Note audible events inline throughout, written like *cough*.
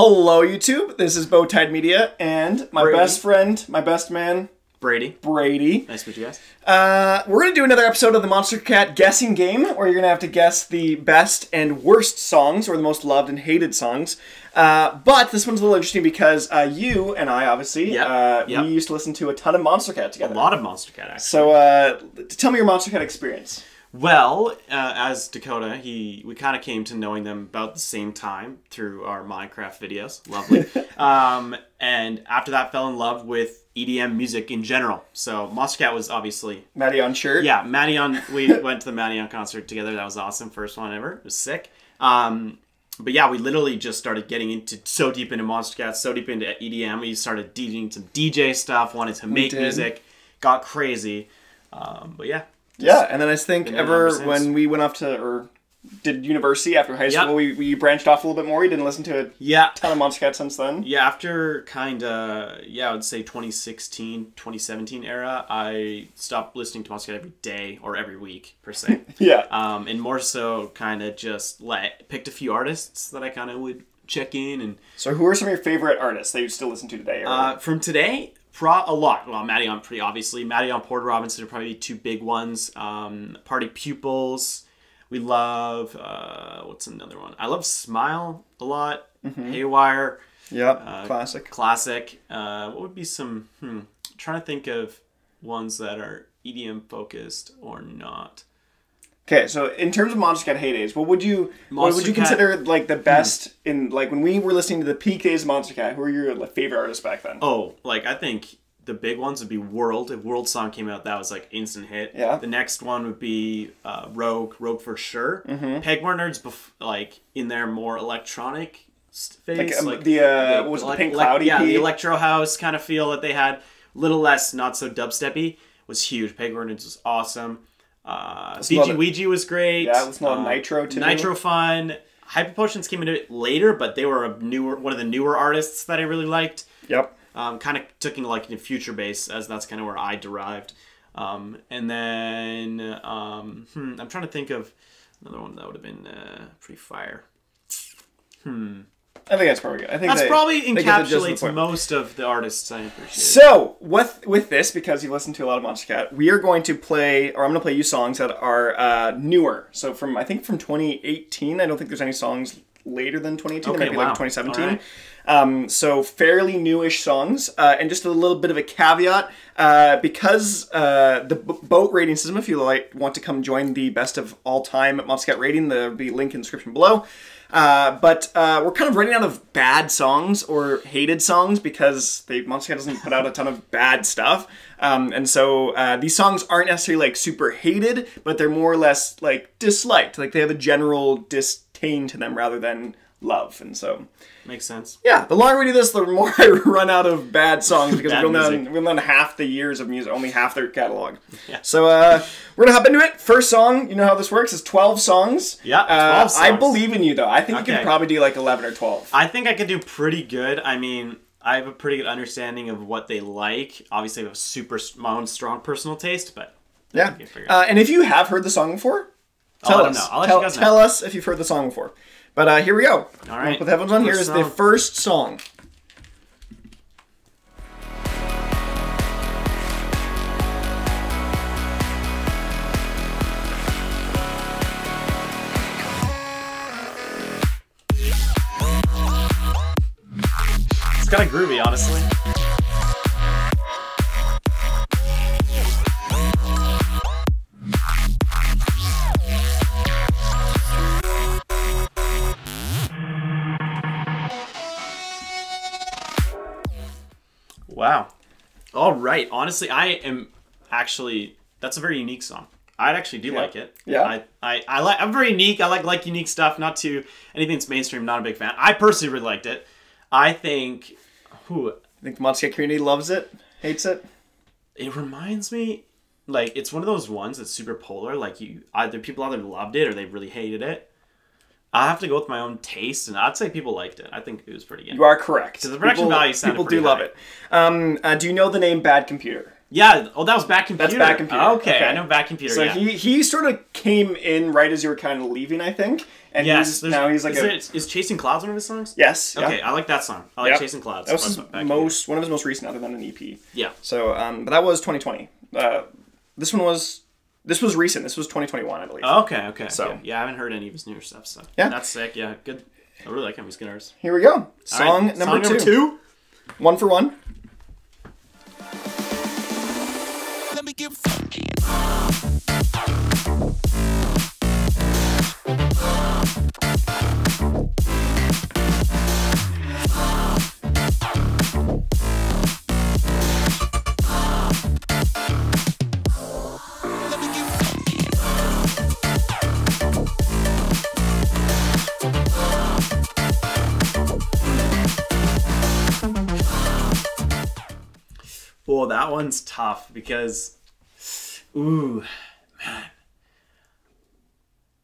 Hello, YouTube. This is Bowtied Media and my Brady. best friend, my best man, Brady. Brady. Nice to meet you guys. Uh, we're gonna do another episode of the Monstercat guessing game, where you're gonna have to guess the best and worst songs, or the most loved and hated songs. Uh, but this one's a little interesting because uh, you and I, obviously, Yep, uh, yep. we used to listen to a ton of Monstercat together. A lot of Monstercat actually. So, uh, tell me your Monstercat experience. Well, uh, as Dakota, he we kind of came to knowing them about the same time through our Minecraft videos. Lovely. *laughs* um, and after that, fell in love with EDM music in general. So Monstercat was obviously Madeon shirt. yeah. Marion, we *laughs* went to the Marion concert together. That was awesome. First one ever. It was sick. Um, but yeah, we literally just started getting into so deep into Monstercat, so deep into EDM. We started DJing some DJ stuff, wanted to make music, got crazy. Um, but yeah, Yeah, and then I think ever when we went off to or did university after high Yep. school, we, we branched off a little bit more. We didn't listen to a yeah, ton of Monstercat since then. Yeah, after kind of, yeah, I would say 2016, 2017 era, I stopped listening to Monstercat every day or every week, per se. *laughs* Yeah. um, and more so kind of just let, picked a few artists that I kind of would check in. And So, who are some of your favorite artists that you still listen to today? Or, uh, from today, pro- a lot. Well, Madeon pretty obviously. Madeon Porter Robinson are probably two big ones. Um, Party Pupils. We love, uh, what's another one? I love Smile a lot. Haywyre. yeah, uh, classic. classic. Uh, what would be some? Hmm, trying to think of ones that are EDM focused or not. Okay, so in terms of Monstercat heydays, what would you what would you Cat- consider like the best in like when we were listening to the peak days of Monstercat? Who were your like, favorite artists back then? Oh, like I think the big ones would be World. If World song came out, that was like instant hit. Yeah. The next one would be uh, Rogue. Rogue for sure. Mm-hmm. Pegboard Nerds, bef- like in their more electronic s- Like, phase, um, the, uh, was Pink Yeah, the electro house kind of feel that they had. Little less, not so dubsteppy. Was huge. Pegboard Nerds was awesome. Uh, BG. Ouija was great. Yeah, let's love Um, Nitro, too. Nitro fun. Hyper Potions came in a bit later, but they were a newer, one of the newer artists that I really liked. Yep. Um, kind of took into like in future base, as that's kind of where I derived. Um, and then um, hmm, I'm trying to think of another one that would have been uh, pretty fire. I think that's probably good. I think That's they- probably they the gist of the encapsulates most of the artists I appreciate. So with with this, because you listen to a lot of Monster Cat, we are going to play, or I'm going to play you songs that are uh, newer. So from I think from 2018. I don't think there's any songs later than 2018. Okay, there might be wow. like 2017. All right. Um, so fairly newish songs, uh, and just a little bit of a caveat uh, because uh, the b- boat rating system. If you like want to come join the best of all time at Cat rating, there'll be a link in the description below. Uh, but uh, we're kind of running out of bad songs or hated songs because they Monster doesn't put out a ton of bad stuff, um, and so uh, these songs aren't necessarily like super hated, but they're more or less like disliked. Like they have a general to them rather than love, and so. Makes sense. Yeah, the longer we do this, the more *laughs* I run out of bad songs because Bad we've done, we've done half the years of music, only half their catalog. Yeah. So uh, we're gonna hop into it. First song, you know how this works? Is twelve songs. Yeah, Uh, 12 I believe in you though. I think you Okay. can probably do like eleven or twelve. I think I could do pretty good. I mean, I have a pretty good understanding of what they like. Obviously, I have a super my own strong personal taste, but Yeah. can figure it Uh, and if you have heard the song before, tell us. know. I'll let tell, you guys know. tell us if you've heard the song before. But uh, here we go. All right. Put the headphones on. Here is the first song. it's kind of groovy, honestly. Wow. All right. Honestly, I am actually that's a very unique song. I actually do like it. Yeah. I, I, I like I'm very unique. I like like unique stuff, not to anything that's mainstream, not a big fan. I personally really liked it. I think who I think the Monster community loves it, hates it. it reminds me like it's one of those ones that's super polar. Like you either people either loved it or they really hated it. I have to go with my own taste, and I'd say people liked it. I think it was pretty good. You are correct. the production people, value sounded People do pretty love it. Um, uh, do you know the name Bad Computer? Yeah. Oh, that was Bad computer. Bad Computer. Okay, Okay. I know Bad computer. So yeah. he he sort of came in right as you were kind of leaving, I think. And yes. he's, now he's like is, a it- is Chasing Clouds one of his songs? yes. yeah. Okay, I like that song. I like Yep. Chasing Clouds. That was his by Bad Computer. most one of his most recent, other than an EP. Yeah. So, um, but that was 2020. Uh, this one was this was recent. This was 2021, I believe. Oh, okay. Okay. So- yeah, yeah, I haven't heard any of his newer stuff. So Yeah. that's sick. Yeah, good. I really like him. He's good artist. Here we go. Song, right, number, song two. two. One for one. Let me get funky. Well, that one's tough because, ooh, man.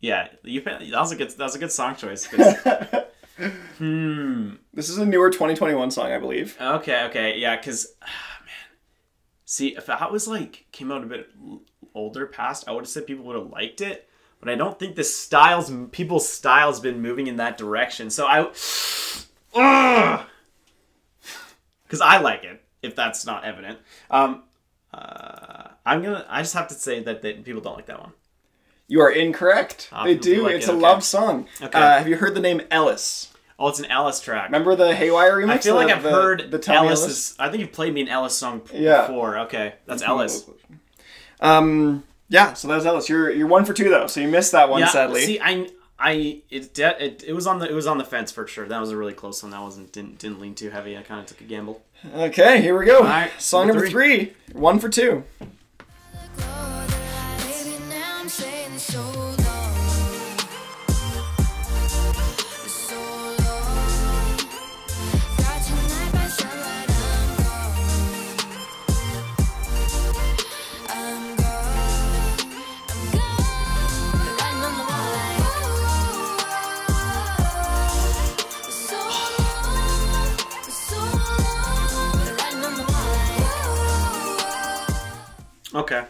Yeah, you that was a good that was a good song choice. 'cause- *laughs* hmm. This is a newer 2021 song, I believe. okay, okay, yeah, because ah, man, see if that was like came out a bit older past, I would have said people would have liked it, but I don't think the styles people's styles been moving in that direction. So I, *sighs* because I like it. If that's not evident, um, uh, I'm gonna. I just have to say that, that people don't like that one. You are incorrect. Ah, they do like it's it, a okay. love song. Okay. Uh, have you heard the name Ellis? Oh, it's an Ellis track. Remember the Haywyre remix? I feel like The- I've the- heard the Tell Me Ellis's. I think you've played me an Ellis song Yeah. before. Okay, that's *laughs* Ellis. Um, yeah. So that was Ellis. You're you're one for two though. So you missed that one Yeah, sadly. see, I, I, it, it, it was on the, it was on the fence for sure. That was a really close one. That wasn't, didn't, didn't lean too heavy. I kind of took a gamble. Okay, here we go. right, Song number number three. One for two. Okay.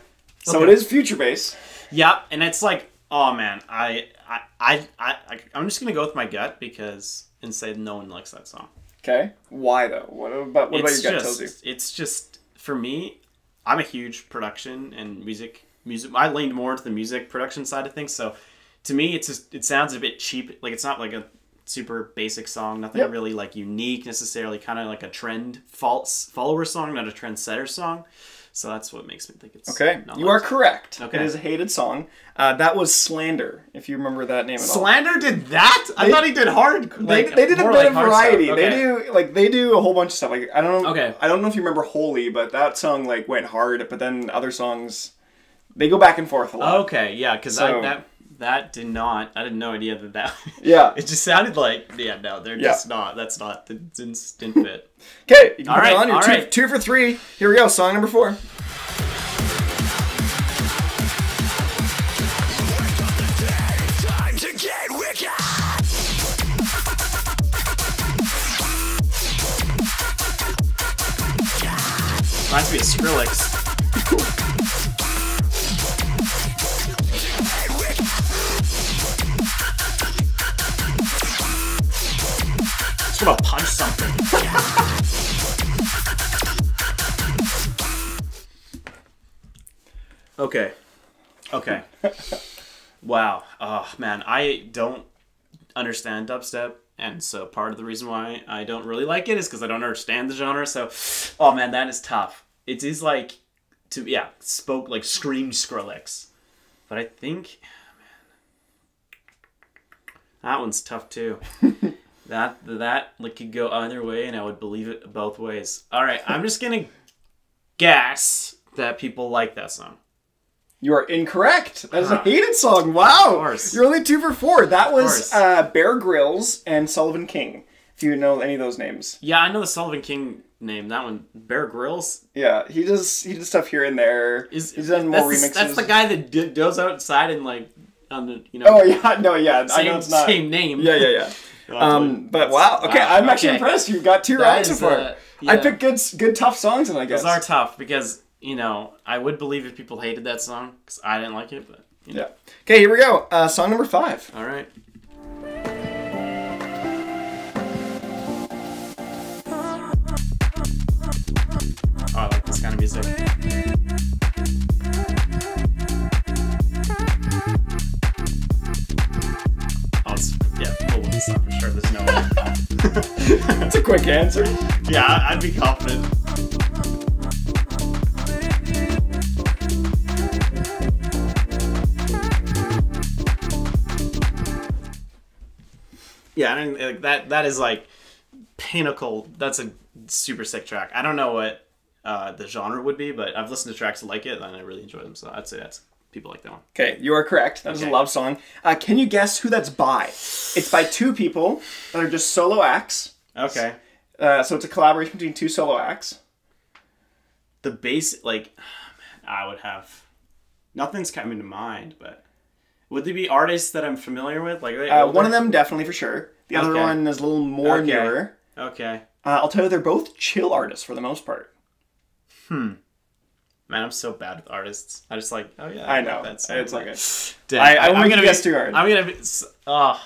So Okay. it is future base. Yeah, and it's like, oh man, I, I, I, I, I'm just gonna go with my gut because and say no one likes that song. Okay. Why though? What about what it's about your gut just, tells you? it's just for me. I'm a huge production and music music. I leaned more into the music production side of things. So to me, it's just it sounds a bit cheap. Like it's not like a super basic song. Nothing Yep. really like unique necessarily. Kind of like a trend false follower song, not a trendsetter song. So that's what makes me think it's Okay, you are correct. Okay. It is a hated song. Uh, that was Slander, if you remember that name at all. Slander did that. I They- thought he did hard. They, like, they did a bit like of variety. They do like they do a whole bunch of stuff. Like I don't know. Okay. I don't know if you remember Holy, but that song like went hard. But then other songs, they go back and forth a lot. Okay, yeah, because So- that that did not. I had no idea that that. *laughs* Yeah. It just sounded like yeah, no, they're Yeah. just not. That's not. Didn't, didn't fit. *laughs* Okay, you can All right, on. You're all two, right. two for three. Here we go. Song number four. Time to get wicked. Reminds me of Skrillex. Just to punch something. okay. Okay. Wow. Oh man, I don't understand dubstep, and so part of the reason why I don't really like it is because I don't understand the genre. So, oh man, that is tough. It is like to yeah, spoke like screamed Skrillex, but I think oh, that one's tough too. *laughs* that that like could go either way, and I would believe it both ways. All right, I'm just gonna guess that people like that song. You are incorrect. That is a hated song. Wow. course. You're only two for four. That was uh, Bear Grillz and Sullivan King. If you know any of those names. Yeah, I know the Sullivan King name. That one, Bear Grillz. Yeah, he does. He does stuff here and there. Is He's done more that's, the- remixes. That's the guy that d- goes outside and like on the you know. Oh *laughs* yeah, no, yeah. I same, know it's not. same name. Yeah, yeah, yeah. *laughs* Um, but wow. Okay, wow, I'm actually okay. impressed. You got two right so far. uh, I picked good, good tough songs, and I guess. Those are tough because you know, I would believe if people hated that song because I didn't like it, but you know. Yeah. Okay, here we go. Uh, song number five. All right. Oh, I like this kind of music. *laughs* That's a quick answer. Yeah, I'd be confident. Yeah, I mean, like, that that is like pinnacle. That's a super sick track. I don't know what uh, the genre would be, but I've listened to tracks like it and I really enjoy them. So I'd say that's people like that one. Okay, you are correct. That was a love song. Uh, can you guess who that's by? It's by two people that are just solo acts. Okay. Uh, so it's a collaboration between two solo acts. The bass, like, *sighs* man, I would have nothing's coming to mind, but would they be artists that I'm familiar with? Like, Uh, one of them definitely for sure. The other Okay. one is a little more Okay. newer. Okay. Uh, I'll tell you, they're both chill artists for the most part. Man, I'm so bad with artists. I just like, oh yeah, I like know. that song. It's okay. *laughs* Damn, I- I I'm wouldn't gonna guess be, too hard. I'm gonna be. s- Oh.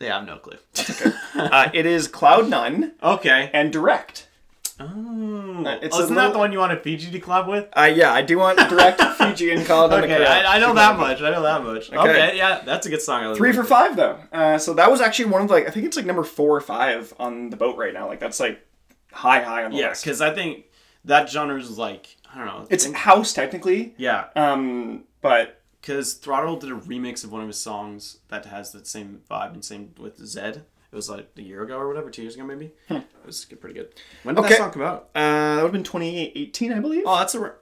Yeah, I have no clue. Uh, *laughs* it is Cloud Nine okay. and Direct. Oh, it's oh, isn't little- that the one you wanted Fiji to collab with? Uh, yeah, I do want Direct, Fiji, and to Okay. I, I know that much. I know that much. Okay, Okay. yeah, that's a good song. I Three for five though. Uh, so that was actually one of like I think it's like number four or five on the boat right now. Like that's like high high on the Yeah, list. because I think that genre is like I don't know. It's think- house technically, yeah, um, but because Throttle did a remix of one of his songs that has the same vibe and same with Zedd. It was like a year ago or whatever, two years ago maybe. It was pretty good. When did Okay. that song come out? uh, that would have been 2018, I believe. Oh, that's a r-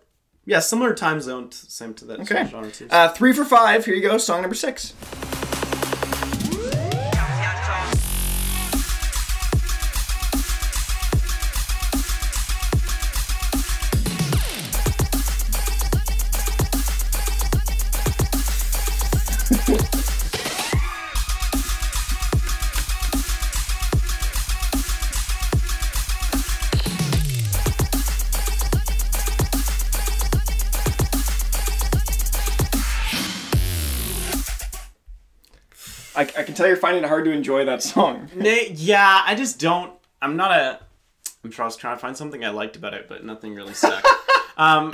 yeah, similar time zone, to, same to that Okay. genre too. Uh, three for five. Here you go. Song number six. I, I can tell you're finding it hard to enjoy that song. *laughs* Yeah, I just don't. I'm not a. I'm sure I was trying to find something I liked about it, but nothing really stuck. *laughs* um,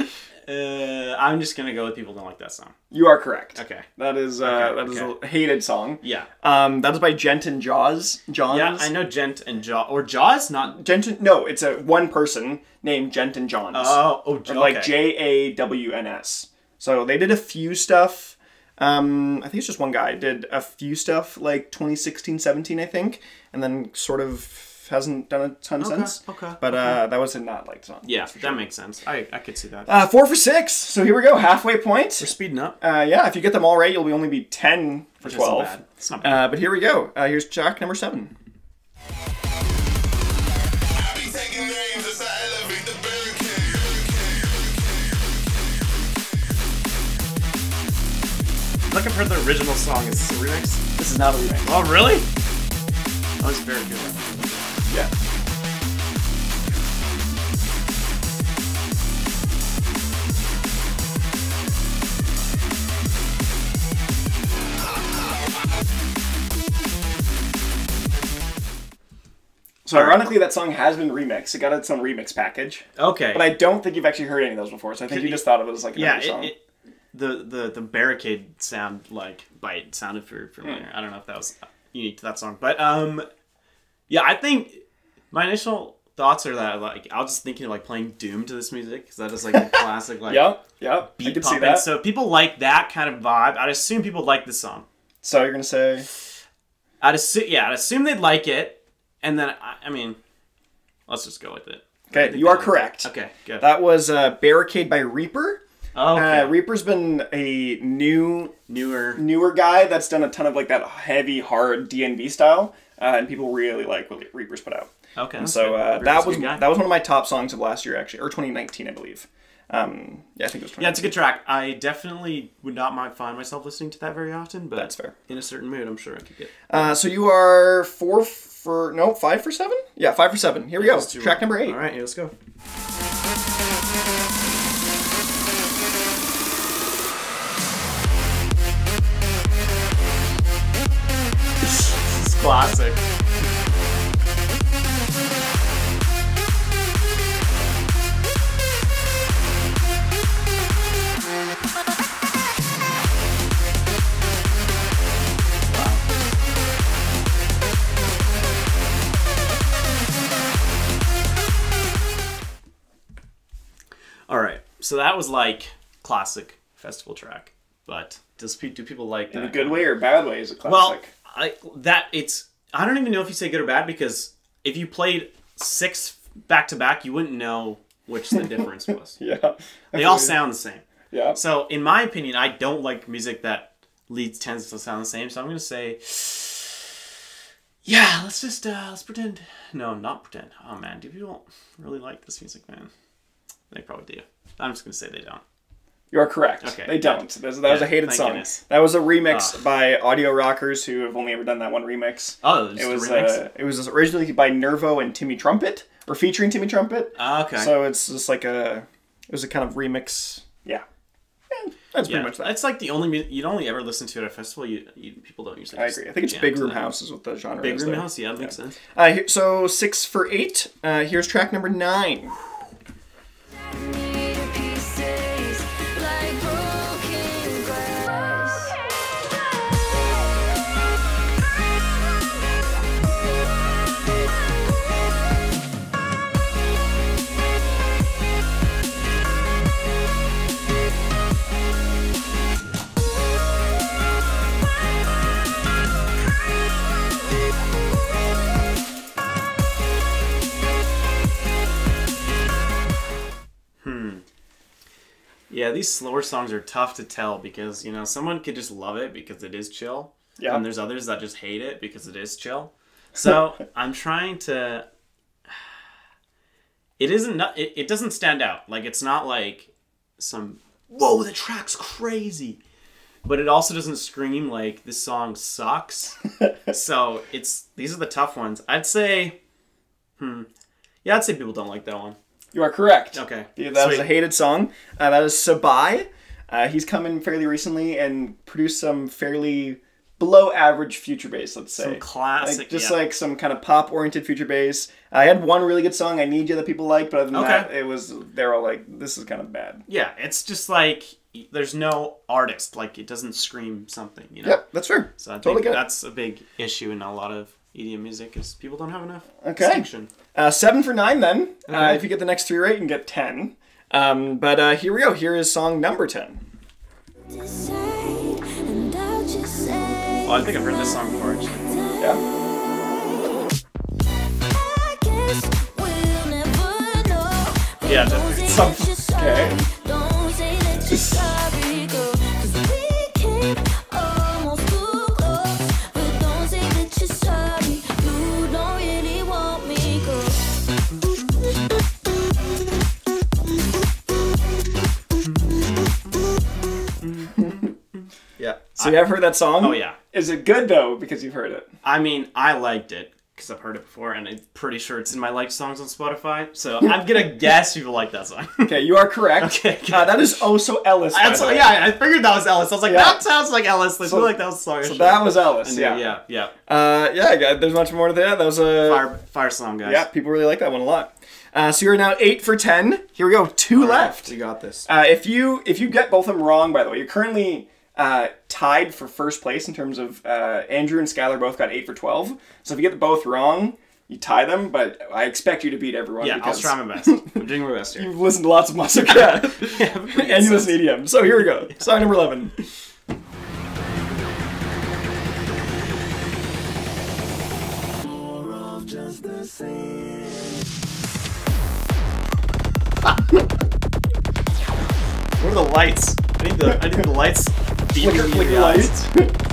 uh, I'm just gonna go with people don't like that song. You are correct. Okay. That is uh, Okay, that is okay. a hated song. Yeah. Um, that is by Gent and Jaws. Jawns. Yeah, I know Gent and Jaw or Jaws, not. Gent. and- No, it's a one person named Gent and Jawns. Oh, oh, okay. like J A W N S. So they did a few stuff. Um, I think it's just one guy did a few stuff like 2016, 17, I think, and then sort of hasn't done a ton since. okay, But uh, that was a not liked song. Yeah, that's for that makes sense. I I could see that. Uh, four for six. So here we go. Halfway point. We're speeding up. Uh, yeah, if you get them all right, you'll be only be ten for Which isn't twelve. bad. It's not bad. Uh, but here we go. Uh, here's track number seven. Looking for the original song. Is this a remix? This is not a remix. Oh, really? That was very good. Yeah. So ironically, that song has been remixed. It got its own remix package, Okay. but I don't think you've actually heard any of those before. So I think you just thought of it as like yeah, another song. it, it, the the the barricade sound like bite sounded for familiar. Hmm. I don't know if that was unique to that song, but um, yeah, I think my initial thoughts are that like I was just thinking of like playing Doom to this music because that is like a *laughs* classic like yep, yep. I beat pumping. So people like that kind of vibe. I'd assume people like this song. So you're gonna say I'd assume yeah, I'd assume they'd like it, and then I, I mean, let's just go with it. okay. You are correct. Okay, good. That was uh, "Barricade" by Reaper. Okay. Uh, Reaper's been a new Newer. newer guy that's done a ton of like that heavy, hard DNB style, uh, and people really like what Reaper's put out. Okay. that's So uh, that was that was one of my top songs of last year, actually, or 2019, I believe. Um, yeah, I think it was. Yeah, it's a good track. I definitely would not find myself listening to that very often, but That's fair. In a certain mood, I'm sure I could get. Uh, so you are four for no five for seven. Yeah, five for seven. Here we go. Track number eight. All right, let's go. Classic. All right, so that was like classic festival track, but does do people like In that? a good way or bad way is a Well, classic. I that it's I don't even know if you say good or bad because if you played six back to back, you wouldn't know which the difference *laughs* was. yeah. They all sound the same. Yeah. So in my opinion, I don't like music that leads tends to sound the same. So I'm gonna say, yeah, let's just uh, let's pretend. No, not pretend. Oh man, do people really like this music, man? They probably do. I'm just gonna say they don't. You are correct. Okay, They don't. That was, that was a hated song. goodness. That was a remix by Audio Rockers, who have only ever done that one remix. Oh, it was a remix. uh, it was originally by Nervo and Timmy Trumpet, or featuring Timmy Trumpet. Ah, okay. So it's just like a it was a kind of remix. Yeah, Eh, that's yeah, pretty much that. it's like the only you'd only ever listen to it at a festival. You, you people don't usually. I agree. I think it's Big Room. House is what the genre Big is. Big room there. House, yeah, that makes sense. Uh, so six for eight. Uh, here's track number nine. Yeah, these slower songs are tough to tell because you know someone could just love it because it is chill, Yeah. and there's others that just hate it because it is chill. So *laughs* I'm trying to. It isn't. It, it doesn't stand out. Like it's not like some. Whoa, the track's crazy, but it also doesn't scream like this song sucks. *laughs* so it's these are the tough ones. I'd say. Hmm. Yeah, I'd say people don't like that one. You are correct. Okay. Yeah, that was Sweet. a hated song. Uh, that is Sabai. Uh, he's come in fairly recently and produced some fairly below average future bass, let's say. Some classic, Like, just yeah. like some kind of pop oriented future bass. I had one really good song, I Need You, that people liked, but other than Okay. that, it was, they're all like, this is kind of bad. Yeah, it's just like there's no artist. Like it doesn't scream something, you know. Yep, that's fair. So I totally think get that's a big issue in a lot of EDM music is people don't have enough Okay. distinction. Uh, seven for nine then. Uh, if you get the next three right, you can get ten. Um, but uh, here we go. Here is song number ten. Decide, I'll just say Well, I think I've heard this song before. Actually. Yeah. I guess we'll never know. But Yeah, definitely. say Some- that you're sorry. okay. So you have heard that song? Oh yeah. Is it good though? Because you've heard it. I mean, I liked it because I've heard it before, and I'm pretty sure it's in my liked songs on Spotify. So I'm gonna guess people like that song. *laughs* Okay, you are correct. Okay, good. Uh, that is also Ellis. by That's the way. yeah. I figured that was Ellis. I was like, Yeah. that sounds like Ellis. I So- feel like that was sorry. So that was Ellis. I knew, Yeah. yeah, yeah. Uh, yeah. yeah, There's much more to that. That was a. Fire, fire song, guys. Yeah, people really like that one a lot. Uh, so you're now eight for ten. Here we go. Two left. We got this. Uh, if you if you get both of them wrong, by the way, you're currently uh, tied for first place in terms of uh, Andrew and Skylar both got eight for twelve. So if you get them both wrong, you tie them. But I expect you to beat everyone. Yeah, I'll try my best. *laughs* I'm doing my best here. You've listened to lots of Monster *laughs* Cat, Yeah, *laughs* and you sense. listen to EDM. So here we go. Song number eleven. Where are the lights? I need the I need the lights. *laughs* Flicker, flicker the lights. *laughs*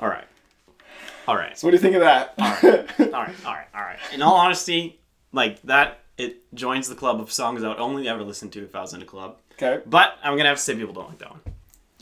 All right. All right. So what do you think of that? All right. *laughs* right, all right, all right. In all honesty, like that, it joins the club of songs I would only ever listen to if I was in a club. Okay. But I'm gonna have to say people don't like that one.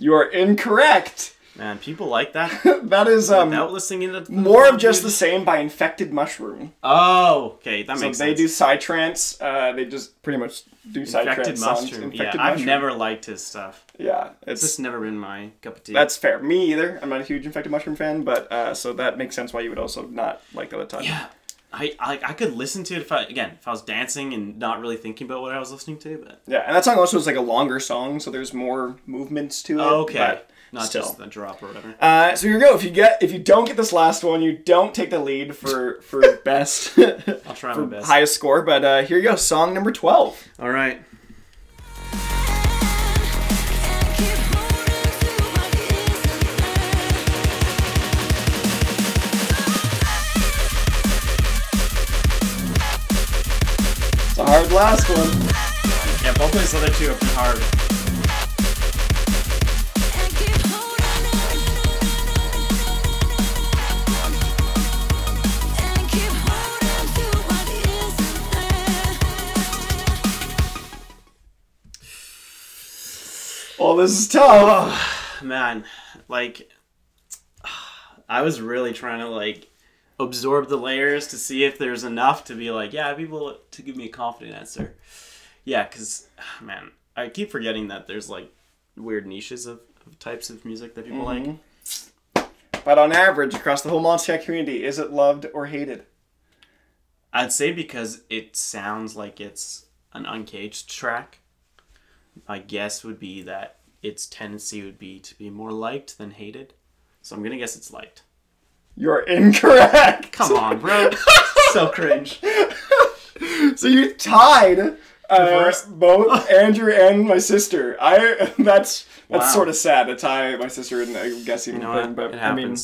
You are incorrect. Man, people like that *laughs* That is um without listening to the more of just the same by Infected Mushroom. Oh, okay, that So makes they sense. They do psytrance. Uh, they just pretty much do Infected psytrance mushroom. Infected yeah, I've never liked his stuff. Yeah, It's it's just never been my cup of tea. that's fair. Me either. I'm not a huge Infected Mushroom fan, but uh, so that makes sense why you would also not like that a ton. yeah. I, I I could listen to it if I again if I was dancing and not really thinking about what I was listening to, but Yeah, and that song also is like a longer song, so there's more movements to it. okay, but not still. just the drop or whatever. Uh, so here you go. If you get if you don't get this last one, you don't take the lead for for *laughs* best. I'll try my best. highest score. But uh, here you go. Song number twelve. All right. Last one. Yeah, both those other two are pretty hard. Well, this is tough. Oh, man, like *sighs* I was really trying to like absorb the layers to see if there's enough to be like, yeah, people to give me a confident answer. Yeah, because ah, man, I keep forgetting that there's like weird niches of, of types of music that people like. Mm-hmm. But on average, across the whole Monstercat community, is it loved or hated? I'd say because it sounds like it's an uncaged track. My guess would be that its tendency would be to be more liked than hated. So I'm gonna guess it's liked. You're incorrect. Come on, bro. so cringe. *laughs* So you tied uh, first? both Andrew and my sister. I that's that's Wow. sort of sad to tie my sister and I'm guessing You know thing, what? but I mean,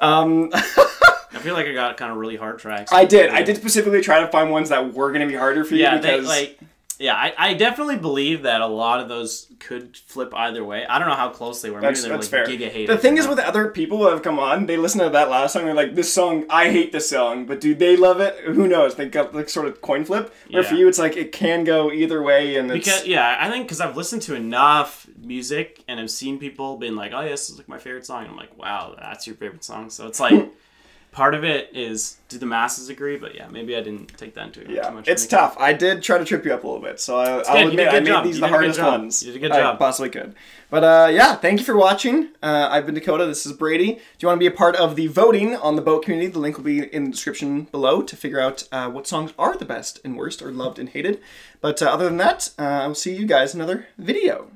um, *laughs* I feel like I got kind of really hard tracks. I did. I did specifically try to find ones that were going to be harder for you Yeah, they because like. Yeah, I, I definitely believe that a lot of those could flip either way. I don't know how close they were. Maybe That's, they're that's like fair. giga haters. The thing is with other people who have come on, they listen to that last song. They're like, "This song, I hate this song," but do they love it? Who knows? They got like sort of coin flip. Where for you, it's like it can go either way, and it's Because yeah, I think because I've listened to enough music and I've seen people being like, "Oh, yeah, this is like my favorite song." And I'm like, "Wow, that's your favorite song." So it's like *laughs* part of it is do the masses agree? But yeah, maybe I didn't take that into account yeah, too much. it's it tough. I did try to trip you up a little bit, so I, I'll admit I made job. these You the did a good hardest ones. You did a good I job. possibly could. But uh, yeah, thank you for watching. Uh, I've been Dakota. This is Brady. Do you want to be a part of the voting on the boat community? The link will be in the description below to figure out uh, what songs are the best and worst, or loved and hated. But uh, other than that, uh, I will see you guys in another video.